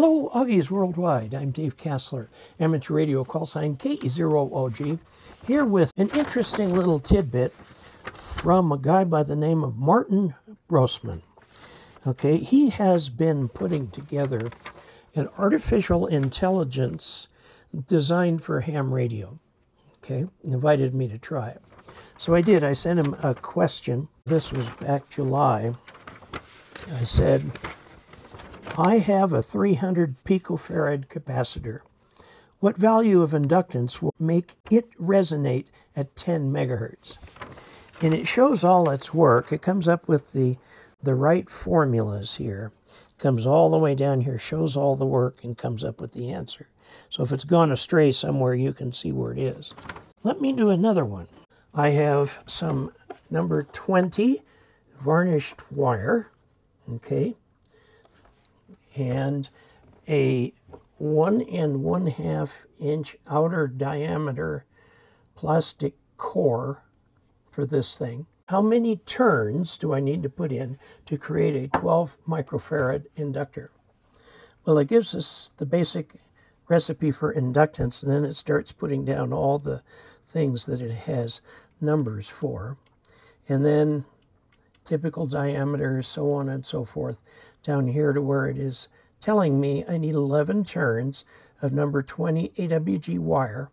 Hello, Augies Worldwide. I'm Dave Casler, amateur radio call sign KE0OG, here with an interesting little tidbit from a guy by the name of Martin Brossman. Okay, he has been putting together an artificial intelligence designed for ham radio. Okay, invited me to try it. So I did. I sent him a question. This was back July. I said, I have a 300 picofarad capacitor. What value of inductance will make it resonate at 10 megahertz? And it shows all its work. It comes up with the, the right formulas here. Comes all the way down here, shows all the work, and comes up with the answer. So if it's gone astray somewhere, you can see where it is. Let me do another one. I have some number 20 varnished wire, okay, and a one and one half inch outer diameter plastic core for this thing. How many turns do I need to put in to create a 12 microfarad inductor? Well, it gives us the basic recipe for inductance, and then it starts putting down all the things that it has numbers for. And then typical diameter, so on and so forth, down here to where it is telling me I need 11 turns of number 20 AWG wire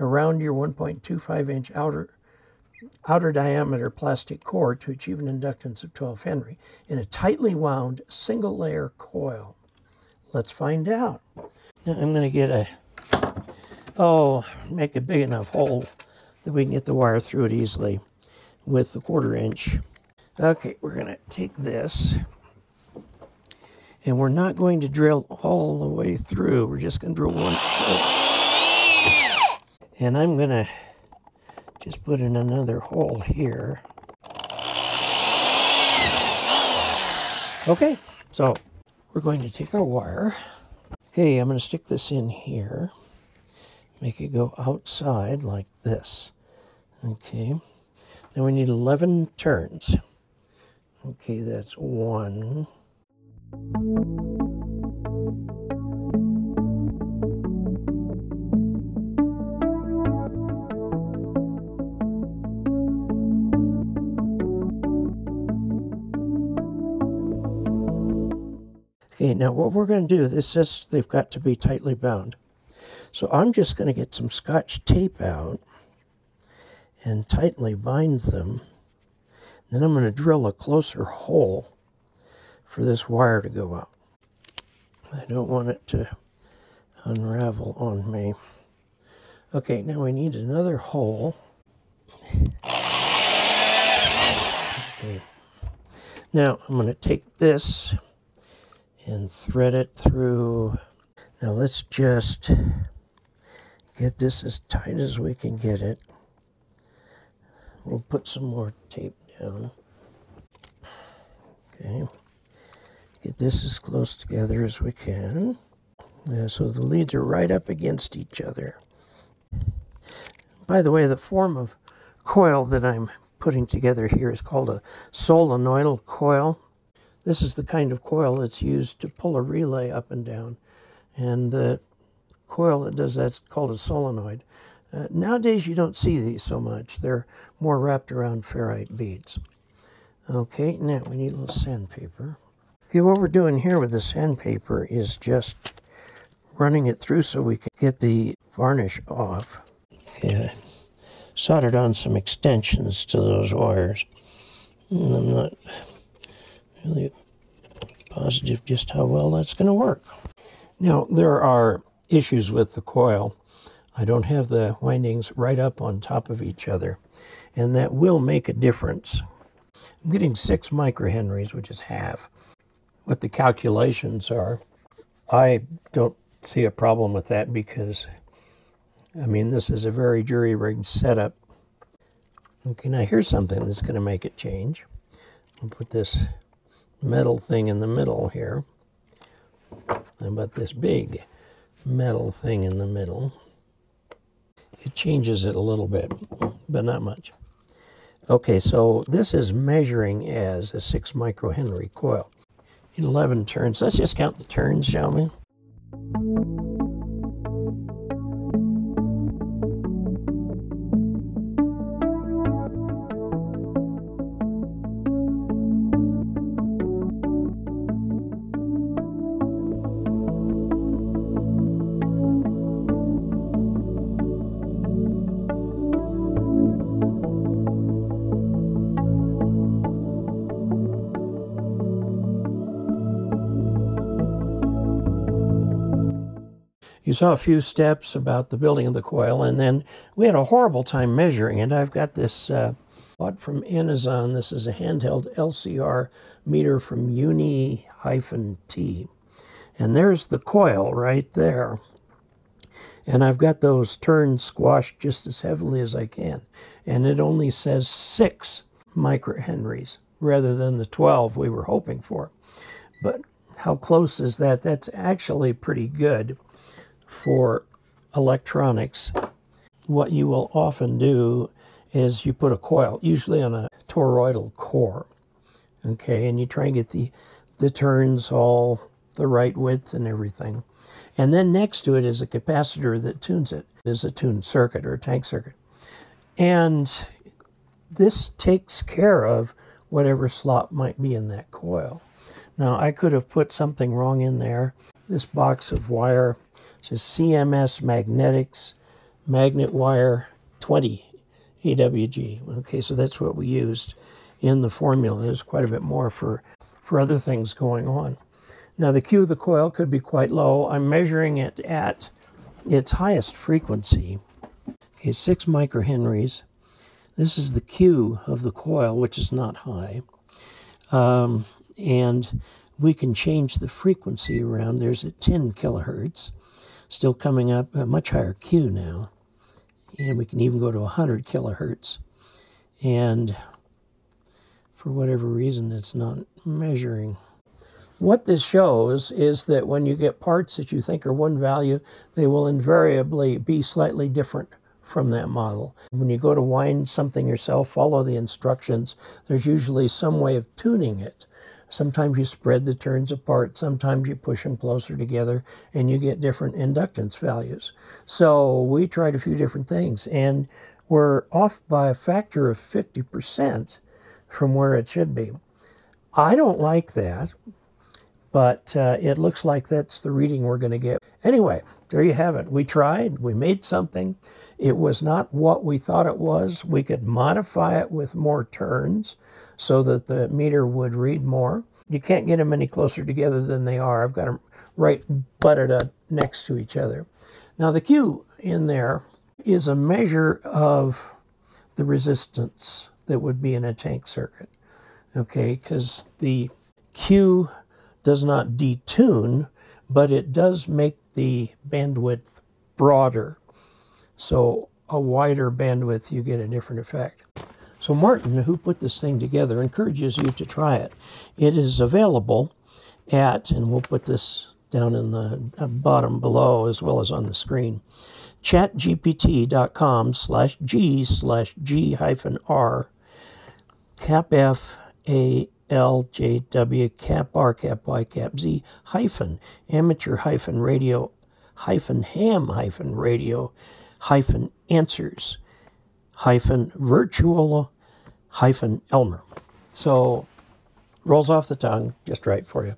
around your 1.25 inch outer outer diameter plastic core to achieve an inductance of 12 Henry in a tightly wound single layer coil. Let's find out. Now I'm going to get a, oh, make a big enough hole that we can get the wire through it easily with the quarter inch. Okay, we're going to take this and we're not going to drill all the way through. We're just going to drill one. And I'm going to just put in another hole here. Okay, so we're going to take our wire. Okay, I'm going to stick this in here. Make it go outside like this. Okay, now we need 11 turns. Okay, that's one. Okay, now what we're going to do, this says they've got to be tightly bound. So I'm just going to get some scotch tape out and tightly bind them. Then I'm going to drill a closer hole for this wire to go out. I don't want it to unravel on me. Okay, now we need another hole. Okay. Now I'm going to take this and thread it through. Now let's just get this as tight as we can get it. We'll put some more tape down. Okay. Get this as close together as we can. So the leads are right up against each other. By the way, the form of coil that I'm putting together here is called a solenoidal coil. This is the kind of coil that's used to pull a relay up and down. And the coil that does that's called a solenoid. Uh, nowadays, you don't see these so much. They're more wrapped around ferrite beads. Okay, now we need a little sandpaper. What we're doing here with the sandpaper is just running it through so we can get the varnish off. Yeah, soldered on some extensions to those wires. And I'm not really positive just how well that's going to work. Now, there are issues with the coil. I don't have the windings right up on top of each other, and that will make a difference. I'm getting six microhenries, which is half what the calculations are. I don't see a problem with that because, I mean, this is a very jury-rigged setup. Okay, now here's something that's going to make it change. I'll put this metal thing in the middle here. How about this big metal thing in the middle? It changes it a little bit, but not much. Okay, so this is measuring as a 6 microhenry coil. 11 turns. Let's just count the turns, shall we? You saw a few steps about the building of the coil, and then we had a horrible time measuring it. I've got this uh, bought from Amazon. This is a handheld LCR meter from Uni-T. And there's the coil right there. And I've got those turns squashed just as heavily as I can. And it only says six microhenries rather than the 12 we were hoping for. But how close is that? That's actually pretty good for electronics, what you will often do is you put a coil, usually on a toroidal core, okay, and you try and get the, the turns all the right width and everything. And then next to it is a capacitor that tunes it. Is a tuned circuit or a tank circuit. And this takes care of whatever slop might be in that coil. Now, I could have put something wrong in there. This box of wire says CMS Magnetics Magnet Wire 20 AWG. Okay, so that's what we used in the formula. There's quite a bit more for, for other things going on. Now the Q of the coil could be quite low. I'm measuring it at its highest frequency. Okay, 6 microhenries. This is the Q of the coil, which is not high. Um, and we can change the frequency around. There's at 10 kilohertz still coming up a much higher Q now. And we can even go to 100 kilohertz. And for whatever reason, it's not measuring. What this shows is that when you get parts that you think are one value, they will invariably be slightly different from that model. When you go to wind something yourself, follow the instructions. There's usually some way of tuning it Sometimes you spread the turns apart, sometimes you push them closer together, and you get different inductance values. So we tried a few different things, and we're off by a factor of 50% from where it should be. I don't like that, but uh, it looks like that's the reading we're going to get. Anyway, there you have it. We tried, we made something. It was not what we thought it was. We could modify it with more turns so that the meter would read more. You can't get them any closer together than they are. I've got them right butted up next to each other. Now the Q in there is a measure of the resistance that would be in a tank circuit. Okay, because the Q does not detune, but it does make the bandwidth broader. So a wider bandwidth, you get a different effect. So Martin, who put this thing together, encourages you to try it. It is available at, and we'll put this down in the uh, bottom below as well as on the screen, chatgpt.com slash g slash g hyphen r cap f a l j w cap r cap y cap z hyphen amateur hyphen radio hyphen ham hyphen radio hyphen answers hyphen virtual hyphen Elmer. So rolls off the tongue just right for you.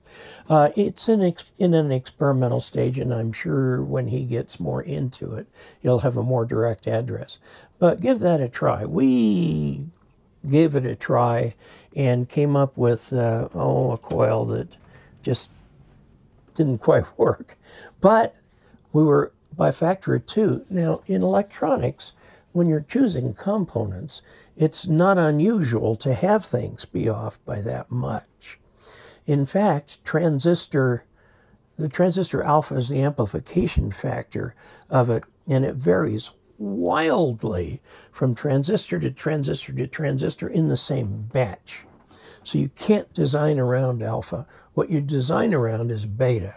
Uh, it's in, in an experimental stage, and I'm sure when he gets more into it, he'll have a more direct address. But give that a try. We gave it a try and came up with, uh, oh, a coil that just didn't quite work. But we were by factor of two. Now, in electronics, when you're choosing components, it's not unusual to have things be off by that much. In fact, transistor, the transistor alpha is the amplification factor of it, and it varies wildly from transistor to transistor to transistor in the same batch. So you can't design around alpha. What you design around is beta,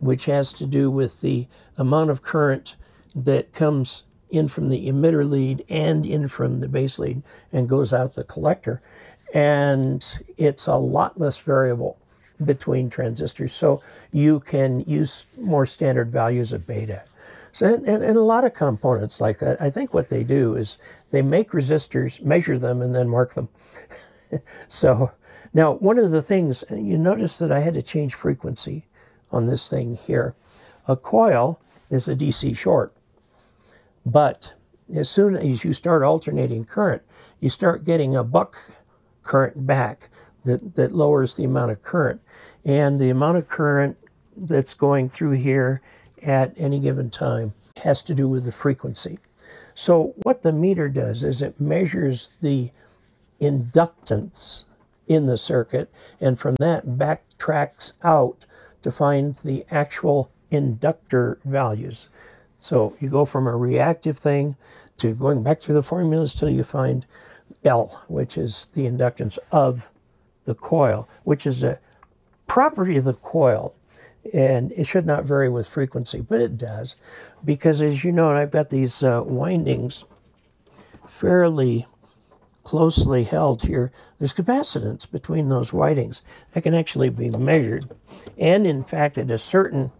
which has to do with the amount of current that comes in from the emitter lead and in from the base lead and goes out the collector. And it's a lot less variable between transistors. So you can use more standard values of beta. So, and, and, and, a lot of components like that, I think what they do is they make resistors, measure them, and then mark them. so now, one of the things, you notice that I had to change frequency on this thing here. A coil is a DC short, but as soon as you start alternating current, you start getting a buck current back that, that lowers the amount of current. And the amount of current that's going through here at any given time has to do with the frequency. So what the meter does is it measures the inductance in the circuit and from that backtracks out to find the actual inductor values. So you go from a reactive thing to going back through the formulas till you find L, which is the inductance of the coil, which is a property of the coil. And it should not vary with frequency, but it does. Because as you know, I've got these uh, windings fairly closely held here. There's capacitance between those windings that can actually be measured. And in fact, at a certain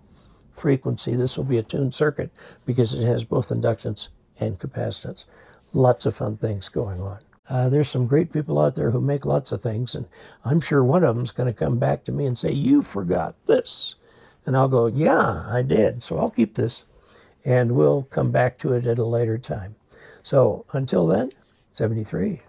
frequency, this will be a tuned circuit because it has both inductance and capacitance. Lots of fun things going on. Uh, there's some great people out there who make lots of things, and I'm sure one of them's going to come back to me and say, You forgot this. And I'll go, Yeah, I did. So I'll keep this, and we'll come back to it at a later time. So until then, 73.